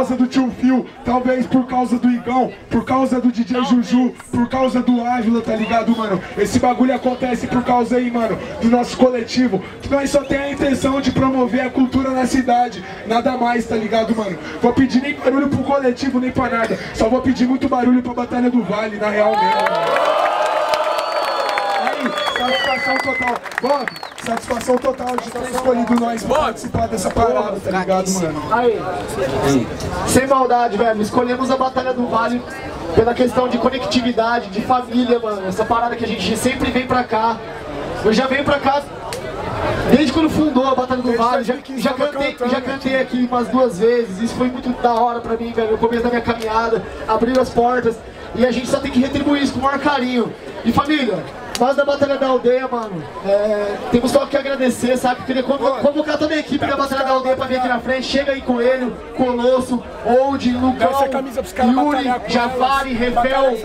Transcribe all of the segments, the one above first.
causa do tio Phil, talvez por causa do Igão, por causa do DJ Juju, por causa do Ávila, tá ligado, mano? Esse bagulho acontece por causa aí, mano, do nosso coletivo, que nós só tem a intenção de promover a cultura na cidade, nada mais, tá ligado, mano? Vou pedir nem barulho pro coletivo, nem pra nada, só vou pedir muito barulho pra Batalha do Vale, na real mesmo, mano. Satisfação total. Bob, satisfação total de ter escolhido nós pra participar dessa parada, tá ligado, mano? Aí, sem maldade, velho, escolhemos a Batalha do Vale pela questão de conectividade, de família, mano. Essa parada que a gente sempre vem pra cá. Eu já venho pra cá desde quando fundou a Batalha do Vale. Já, já, cantei, já cantei aqui umas duas vezes. Isso foi muito da hora pra mim, velho. No começo da minha caminhada, abriu as portas. E a gente só tem que retribuir isso com o maior carinho. E família, nós da Batalha da Aldeia, mano, é, temos só que agradecer, sabe? Queria convocar, convocar toda a equipe da Batalha da Aldeia pra vir aqui na frente. Chega aí Coelho, Colosso, Old, Lucão, Yuri, Javari, Refel.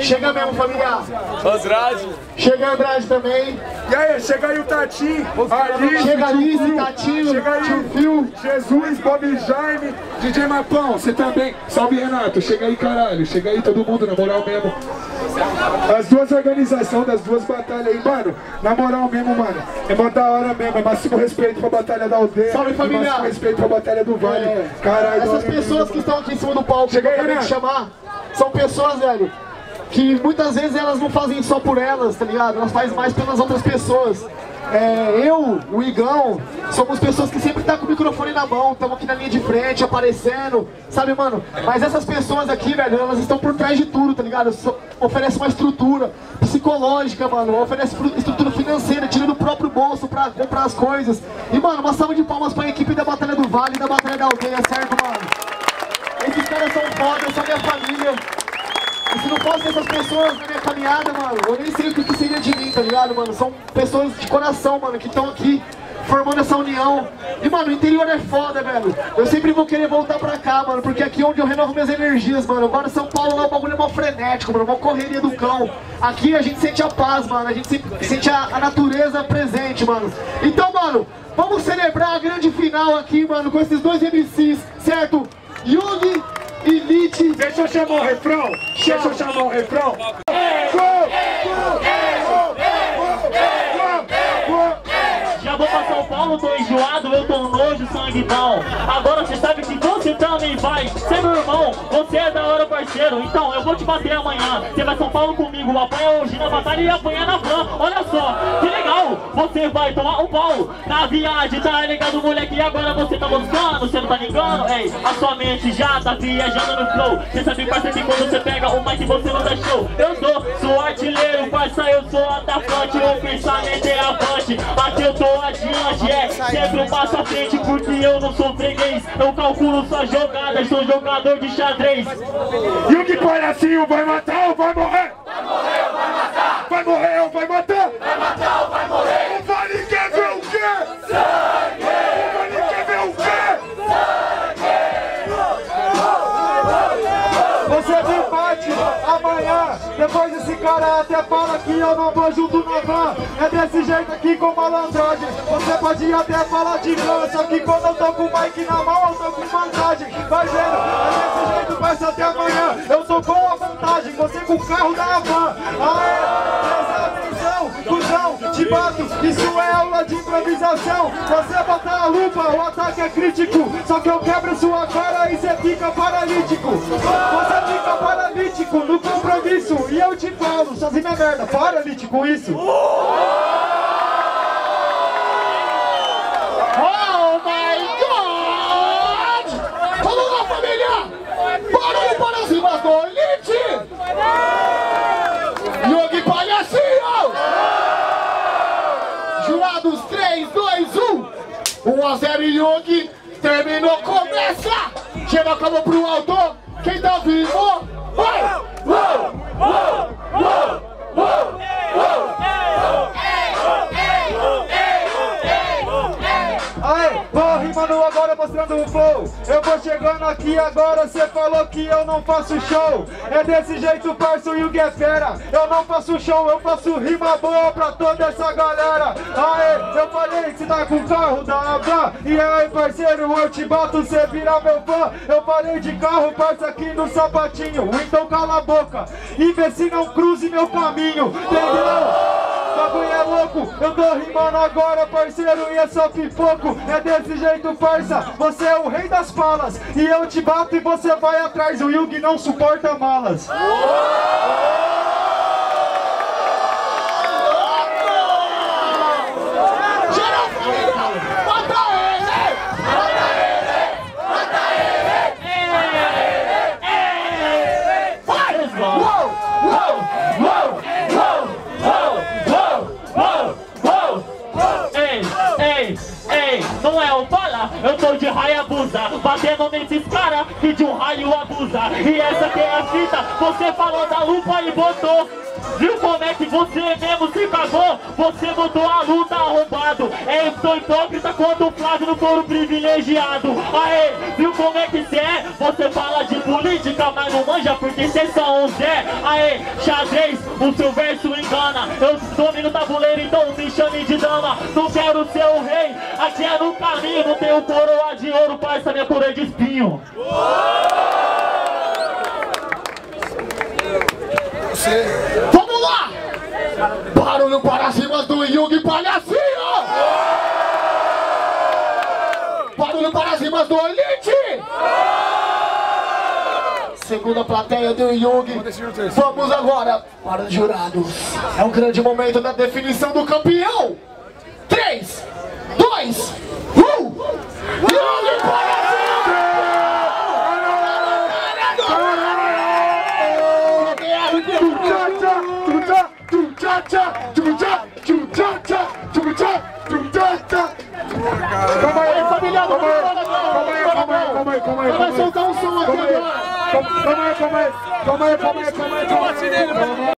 Chega mesmo, familiar. Andrade. Chega Andrade também. E aí, chega aí o Tatinho, Alice, Chega Alice, Tatinho, chega aí Tio Phil. Jesus, Bob Jaime, DJ Mapão, você também. Salve Renato, chega aí caralho, chega aí todo mundo, na moral mesmo. As duas organizações das duas batalhas aí, mano, na moral mesmo, mano, é mó da hora mesmo, é máximo respeito pra Batalha da Aldeia, Salve, e família. máximo respeito pra Batalha do Vale. É. Caralho, Essas pessoas que estão aqui em cima do palco, Chega aí, Renato. chamar, são pessoas, velho, que muitas vezes elas não fazem só por elas, tá ligado? Elas fazem mais pelas outras pessoas. É, eu, o Igão, somos pessoas que sempre tá com o microfone na mão, estamos aqui na linha de frente, aparecendo, sabe, mano? Mas essas pessoas aqui, velho, elas estão por trás de tudo, tá ligado? So, oferecem uma estrutura psicológica, mano, oferece estrutura financeira, tira do próprio bolso pra comprar as coisas. E, mano, uma salva de palmas pra equipe da Batalha do Vale e da Batalha da Aldeia, certo, mano? Esses caras são foda, são minha família. Fosse essas pessoas na minha caminhada, mano, eu nem sei o que, seria de mim, tá ligado, mano? São pessoas de coração, mano, que estão aqui formando essa união. E, mano, o interior é foda, velho. Eu sempre vou querer voltar pra cá, mano, porque aqui é onde eu renovo minhas energias, mano. Agora São Paulo lá o bagulho é mó frenético, mano, mó correria do cão. Aqui a gente sente a paz, mano, a gente sente a, a natureza presente, mano. Então, mano, vamos celebrar a grande final aqui, mano, com esses dois MCs, certo? Yugi e Lit. Deixa eu chamar o refrão, deixa eu chamar o refrão. Já vou pra São Paulo, tô enjoado, eu tô nojo, sangue bom. Agora você sabe que você também vai ser meu irmão. Você é da hora, parceiro. Então eu vou te bater amanhã. Você vai São Paulo comigo, apanha hoje na batalha e apanha na van. Olha só. Você vai tomar um pau na viagem, tá ligado, moleque? Agora você tá buscando, você não tá ligando? Ei, a sua mente já tá viajando no flow. Você sabe, parceiro, que quando você pega o mic você não dá show. Eu sou, sou artilheiro, parça, eu sou atacante. O pensamento é avante, aqui eu tô adiante. É sempre um passo à frente, porque eu não sou freguês. Eu calculo suas jogadas, sou jogador de xadrez. E o que palhacinho vai matar ou? Vai morrer ou vai matar? Vai morrer ou vai matar? Vai matar ou vai morrer? O Vale quer ver o quê? Sangue! O Vale quer ver o quê? Bate amanhã, depois esse cara até fala que eu não vou junto na van. É desse jeito aqui com malandragem. Você pode até falar de grana, só que quando eu tô com o mic na mão, eu tô com vantagem. Vai vendo, é desse jeito, parça, até amanhã. Eu tô com a vantagem, você com o carro da van. Aê, te bato, isso é aula de improvisação. Você bota a lupa, o ataque é crítico. Só que eu quebro sua cara e você fica paralítico. Você fica paralítico no compromisso. E eu te falo, sozinho é merda, paralítico isso. Oh my god! Vamos lá, família! Barulho para cima do Elite! Yogi Palhacinho! Jurados 3, 2, 1 1 a 0 Yogi Terminou, começa! Chega a cama pro alto Quem tá vivo? Vai! Rimando agora mostrando o flow. Eu vou chegando aqui agora, cê falou que eu não faço show. É desse jeito, parça, o Yugi é fera. Eu não faço show, eu faço rima boa pra toda essa galera. Aê, eu falei que cê tá com carro da Abra. E aí, parceiro, eu te bato, cê vira meu fã. Eu falei de carro, parça, aqui no sapatinho. Então cala a boca e vê se não cruze meu caminho. Entendeu? Bagulho é louco, eu tô rimando agora, parceiro, e é só pipoco. É desse jeito, parça, você é o rei das falas. E eu te bato e você vai atrás, o Yugi não suporta malas. De Hayabusa Batendo nesses caras que de um raio abusa E essa que é a fita, você falou da lupa e botou Viu como é que você mesmo se cagou? Você botou a luta arrombado É, eu sou hipócrita quando o Flávio não for o privilegiado Aê, viu como é que cê? Você fala de política, mas não manja porque cê só um Zé Aê, xadrez, o seu verso engana Eu domino tabuleiro, então me chame de dama Não quero ser o rei, aqui é no caminho Não tenho coroa de ouro, parça, minha coroa é de espinho Vamos lá! Barulho para cima do Yugi Palhacinho! Barulho para cima do Elite! Segunda plateia do Yugi. Vamos agora para os jurados. É o grande momento da definição do campeão. 3, 2, 1. Yugi Calma aí, família, aí, calma aí, calma aí, calma aí, Vai soltar um som aqui agora. calma aí, calma aí, calma aí, calma aí, calma aí.